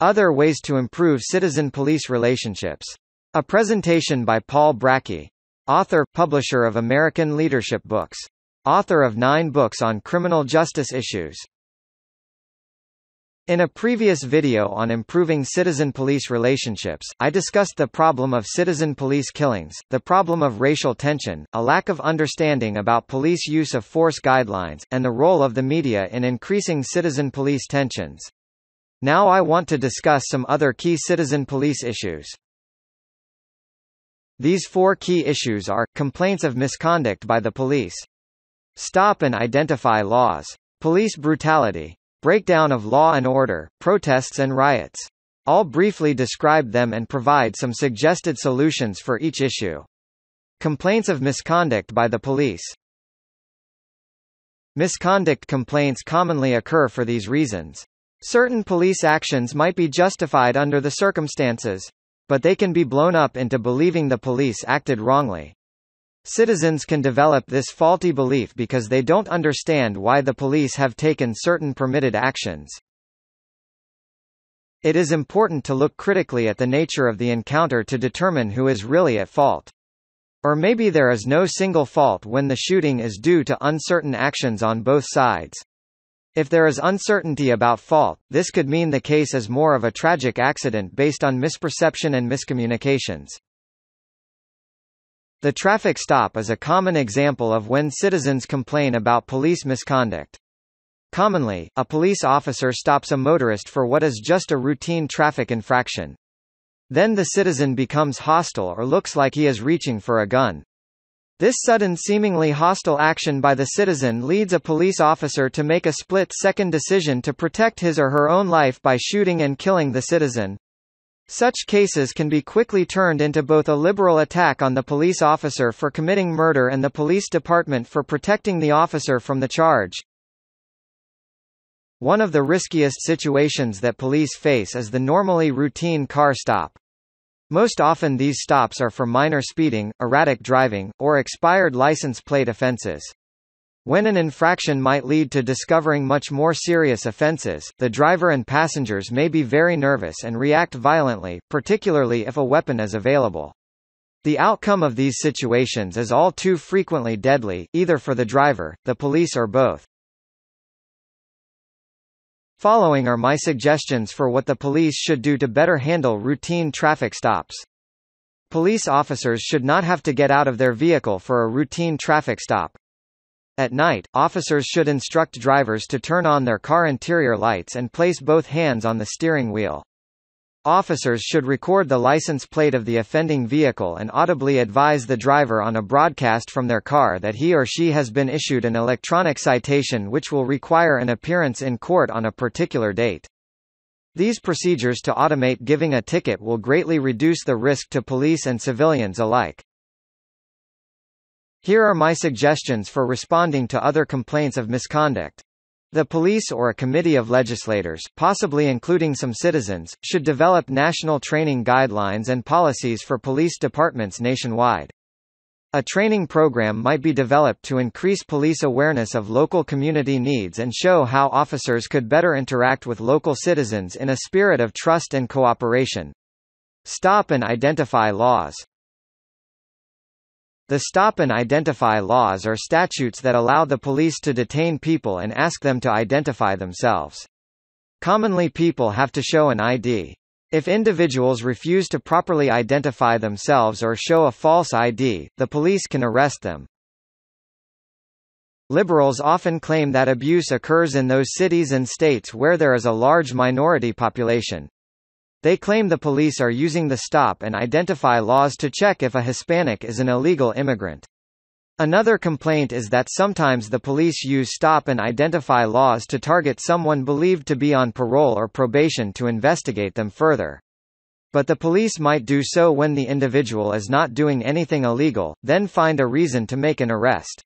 Other ways to improve citizen-police relationships. A presentation by Paul Brakke. Author, publisher of American Leadership Books. Author of nine books on criminal justice issues. In a previous video on improving citizen-police relationships, I discussed the problem of citizen police killings, the problem of racial tension, a lack of understanding about police use of force guidelines, and the role of the media in increasing citizen police tensions. Now I want to discuss some other key citizen police issues. These four key issues are, complaints of misconduct by the police, stop and identify laws, police brutality, Breakdown of law and order, protests and riots. I'll briefly describe them and provide some suggested solutions for each issue. Complaints of misconduct by the police. Misconduct complaints commonly occur for these reasons. Certain police actions might be justified under the circumstances. But they can be blown up into believing the police acted wrongly. Citizens can develop this faulty belief because they don't understand why the police have taken certain permitted actions. It is important to look critically at the nature of the encounter to determine who is really at fault. Or maybe there is no single fault when the shooting is due to uncertain actions on both sides. If there is uncertainty about fault, this could mean the case is more of a tragic accident based on misperception and miscommunications. The traffic stop is a common example of when citizens complain about police misconduct. Commonly, a police officer stops a motorist for what is just a routine traffic infraction. Then the citizen becomes hostile or looks like he is reaching for a gun. This sudden seemingly hostile action by the citizen leads a police officer to make a split-second decision to protect his or her own life by shooting and killing the citizen. Such cases can be quickly turned into both a liberal attack on the police officer for committing murder and the police department for protecting the officer from the charge. One of the riskiest situations that police face is the normally routine car stop. Most often these stops are for minor speeding, erratic driving, or expired license plate offenses. When an infraction might lead to discovering much more serious offenses, the driver and passengers may be very nervous and react violently, particularly if a weapon is available. The outcome of these situations is all too frequently deadly, either for the driver, the police or both. Following are my suggestions for what the police should do to better handle routine traffic stops. Police officers should not have to get out of their vehicle for a routine traffic stop. At night, officers should instruct drivers to turn on their car interior lights and place both hands on the steering wheel. Officers should record the license plate of the offending vehicle and audibly advise the driver on a broadcast from their car that he or she has been issued an electronic citation which will require an appearance in court on a particular date. These procedures to automate giving a ticket will greatly reduce the risk to police and civilians alike. Here are my suggestions for responding to other complaints of misconduct. The police or a committee of legislators, possibly including some citizens, should develop national training guidelines and policies for police departments nationwide. A training program might be developed to increase police awareness of local community needs and show how officers could better interact with local citizens in a spirit of trust and cooperation. Stop and identify laws. The stop and identify laws are statutes that allow the police to detain people and ask them to identify themselves. Commonly people have to show an ID. If individuals refuse to properly identify themselves or show a false ID, the police can arrest them. Liberals often claim that abuse occurs in those cities and states where there is a large minority population. They claim the police are using the stop and identify laws to check if a Hispanic is an illegal immigrant. Another complaint is that sometimes the police use stop and identify laws to target someone believed to be on parole or probation to investigate them further. But the police might do so when the individual is not doing anything illegal, then find a reason to make an arrest.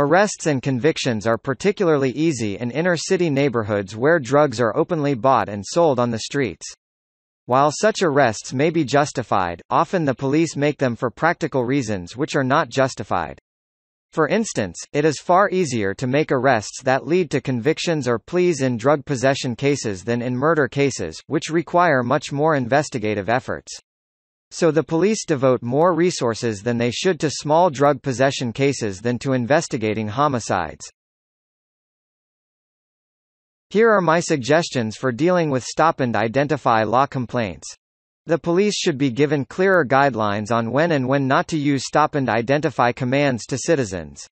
Arrests and convictions are particularly easy in inner-city neighborhoods where drugs are openly bought and sold on the streets. While such arrests may be justified, often the police make them for practical reasons which are not justified. For instance, it is far easier to make arrests that lead to convictions or pleas in drug possession cases than in murder cases, which require much more investigative efforts. So the police devote more resources than they should to small drug possession cases than to investigating homicides. Here are my suggestions for dealing with stop and identify law complaints. The police should be given clearer guidelines on when and when not to use stop and identify commands to citizens.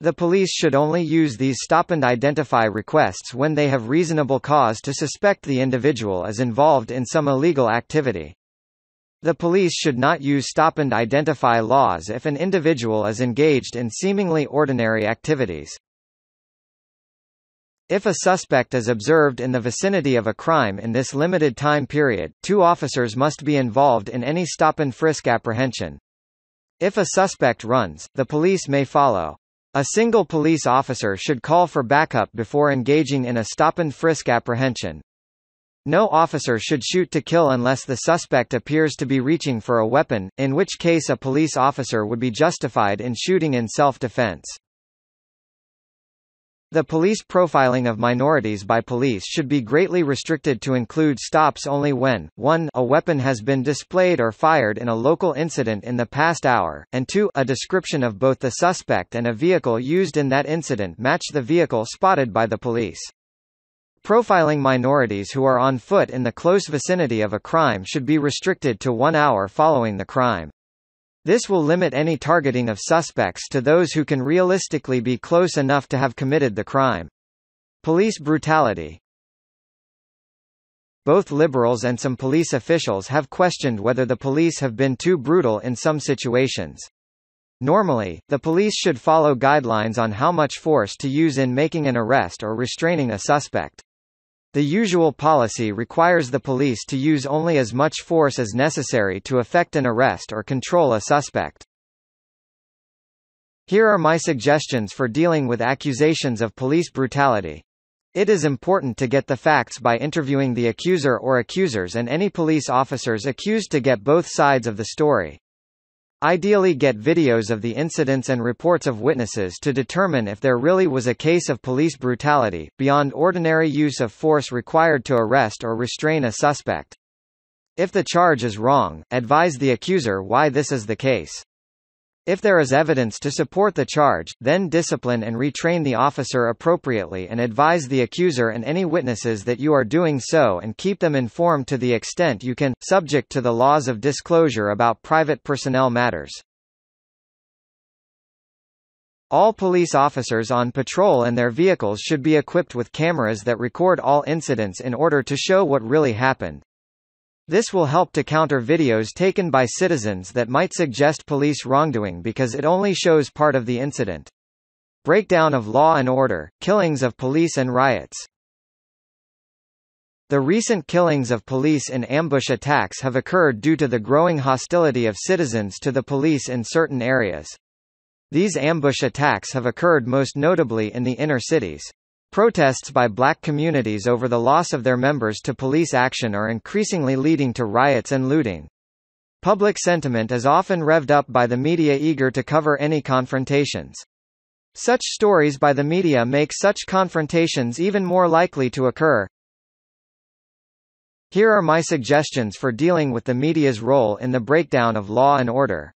The police should only use these stop and identify requests when they have reasonable cause to suspect the individual is involved in some illegal activity. The police should not use stop and identify laws if an individual is engaged in seemingly ordinary activities. If a suspect is observed in the vicinity of a crime in this limited time period, two officers must be involved in any stop-and-frisk apprehension. If a suspect runs, the police may follow. A single police officer should call for backup before engaging in a stop-and-frisk apprehension. No officer should shoot to kill unless the suspect appears to be reaching for a weapon, in which case a police officer would be justified in shooting in self-defense. The police profiling of minorities by police should be greatly restricted to include stops only when, 1 a weapon has been displayed or fired in a local incident in the past hour, and 2 a description of both the suspect and a vehicle used in that incident match the vehicle spotted by the police. Profiling minorities who are on foot in the close vicinity of a crime should be restricted to one hour following the crime. This will limit any targeting of suspects to those who can realistically be close enough to have committed the crime. Police brutality Both liberals and some police officials have questioned whether the police have been too brutal in some situations. Normally, the police should follow guidelines on how much force to use in making an arrest or restraining a suspect. The usual policy requires the police to use only as much force as necessary to effect an arrest or control a suspect. Here are my suggestions for dealing with accusations of police brutality. It is important to get the facts by interviewing the accuser or accusers and any police officers accused to get both sides of the story. Ideally get videos of the incidents and reports of witnesses to determine if there really was a case of police brutality, beyond ordinary use of force required to arrest or restrain a suspect. If the charge is wrong, advise the accuser why this is the case. If there is evidence to support the charge, then discipline and retrain the officer appropriately and advise the accuser and any witnesses that you are doing so and keep them informed to the extent you can, subject to the laws of disclosure about private personnel matters. All police officers on patrol and their vehicles should be equipped with cameras that record all incidents in order to show what really happened. This will help to counter videos taken by citizens that might suggest police wrongdoing because it only shows part of the incident. Breakdown of law and order, killings of police and riots. The recent killings of police in ambush attacks have occurred due to the growing hostility of citizens to the police in certain areas. These ambush attacks have occurred most notably in the inner cities. Protests by black communities over the loss of their members to police action are increasingly leading to riots and looting. Public sentiment is often revved up by the media eager to cover any confrontations. Such stories by the media make such confrontations even more likely to occur. Here are my suggestions for dealing with the media's role in the breakdown of law and order.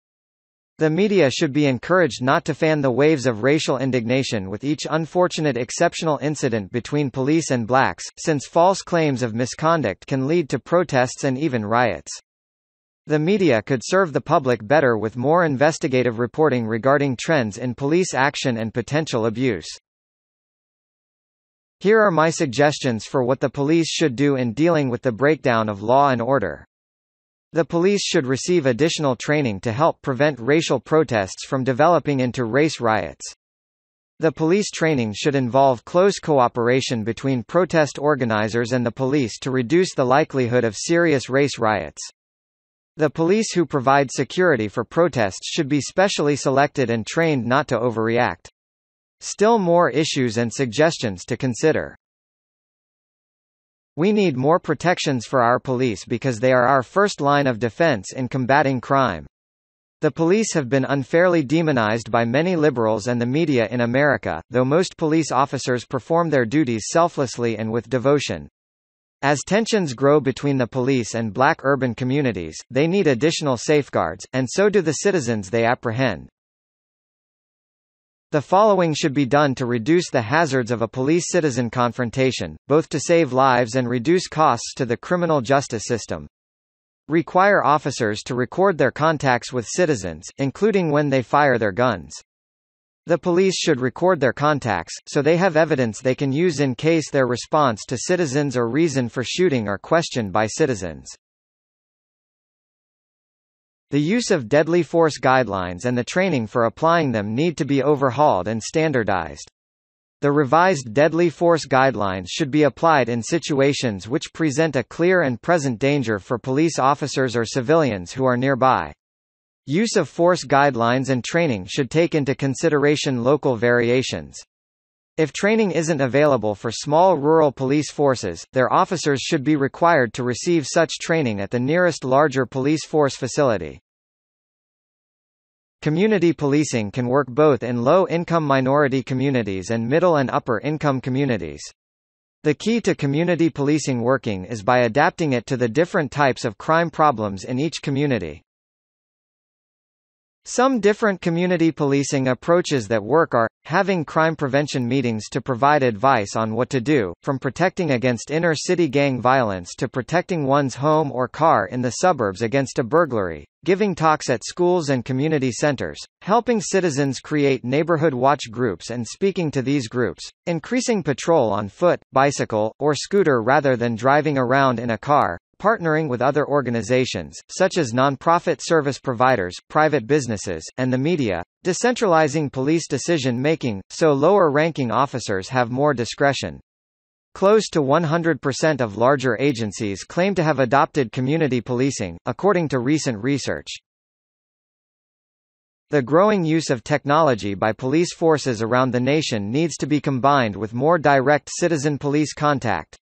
The media should be encouraged not to fan the waves of racial indignation with each unfortunate exceptional incident between police and blacks, since false claims of misconduct can lead to protests and even riots. The media could serve the public better with more investigative reporting regarding trends in police action and potential abuse. Here are my suggestions for what the police should do in dealing with the breakdown of law and order. The police should receive additional training to help prevent racial protests from developing into race riots. The police training should involve close cooperation between protest organizers and the police to reduce the likelihood of serious race riots. The police who provide security for protests should be specially selected and trained not to overreact. Still more issues and suggestions to consider. We need more protections for our police because they are our first line of defense in combating crime. The police have been unfairly demonized by many liberals and the media in America, though most police officers perform their duties selflessly and with devotion. As tensions grow between the police and black urban communities, they need additional safeguards, and so do the citizens they apprehend. The following should be done to reduce the hazards of a police-citizen confrontation, both to save lives and reduce costs to the criminal justice system. Require officers to record their contacts with citizens, including when they fire their guns. The police should record their contacts, so they have evidence they can use in case their response to citizens or reason for shooting are questioned by citizens. The use of deadly force guidelines and the training for applying them need to be overhauled and standardized. The revised deadly force guidelines should be applied in situations which present a clear and present danger for police officers or civilians who are nearby. Use of force guidelines and training should take into consideration local variations. If training isn't available for small rural police forces, their officers should be required to receive such training at the nearest larger police force facility. Community policing can work both in low-income minority communities and middle and upper-income communities. The key to community policing working is by adapting it to the different types of crime problems in each community. Some different community policing approaches that work are, having crime prevention meetings to provide advice on what to do, from protecting against inner-city gang violence to protecting one's home or car in the suburbs against a burglary, giving talks at schools and community centers, helping citizens create neighborhood watch groups and speaking to these groups, increasing patrol on foot, bicycle, or scooter rather than driving around in a car, partnering with other organizations, such as non-profit service providers, private businesses, and the media, decentralizing police decision-making, so lower-ranking officers have more discretion. Close to 100% of larger agencies claim to have adopted community policing, according to recent research. The growing use of technology by police forces around the nation needs to be combined with more direct citizen-police contact.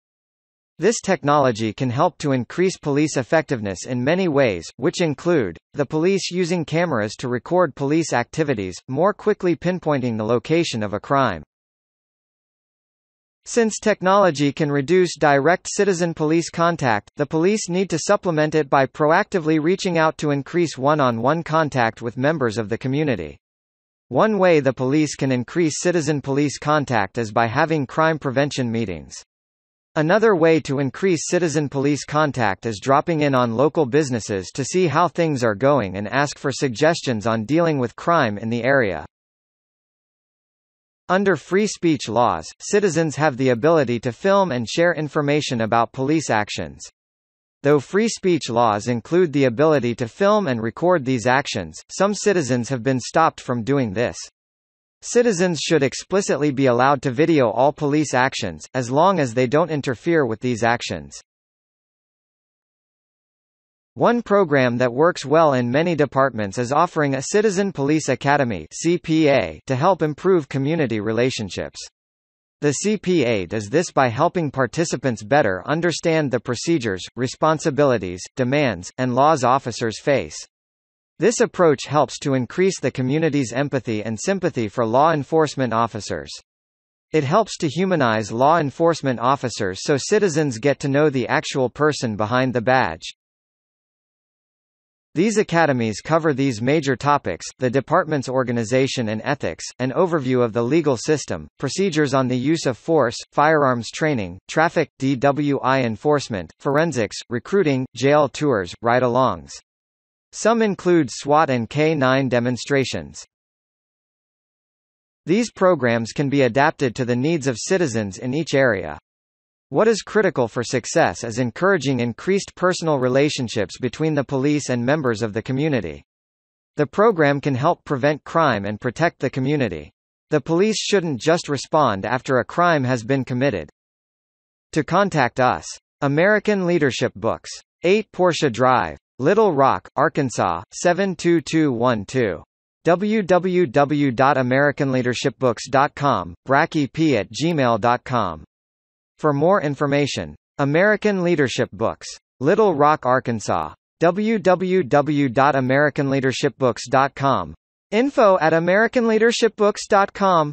This technology can help to increase police effectiveness in many ways, which include, the police using cameras to record police activities, more quickly pinpointing the location of a crime. Since technology can reduce direct citizen police contact, the police need to supplement it by proactively reaching out to increase one-on-one -on -one contact with members of the community. One way the police can increase citizen police contact is by having crime prevention meetings. Another way to increase citizen police contact is dropping in on local businesses to see how things are going and ask for suggestions on dealing with crime in the area. Under free speech laws, citizens have the ability to film and share information about police actions. Though free speech laws include the ability to film and record these actions, some citizens have been stopped from doing this. Citizens should explicitly be allowed to video all police actions, as long as they don't interfere with these actions. One program that works well in many departments is offering a Citizen Police Academy CPA to help improve community relationships. The CPA does this by helping participants better understand the procedures, responsibilities, demands, and laws officers face. This approach helps to increase the community's empathy and sympathy for law enforcement officers. It helps to humanize law enforcement officers so citizens get to know the actual person behind the badge. These academies cover these major topics, the department's organization and ethics, an overview of the legal system, procedures on the use of force, firearms training, traffic, DWI enforcement, forensics, recruiting, jail tours, ride-alongs. Some include SWAT and K-9 demonstrations. These programs can be adapted to the needs of citizens in each area. What is critical for success is encouraging increased personal relationships between the police and members of the community. The program can help prevent crime and protect the community. The police shouldn't just respond after a crime has been committed. To contact us. American Leadership Books. 8 Porsche Drive. Little Rock, Arkansas, 72212 www.americanleadershipbooks.com, p at gmail.com. For more information. American Leadership Books. Little Rock, Arkansas. www.americanleadershipbooks.com. Info at americanleadershipbooks.com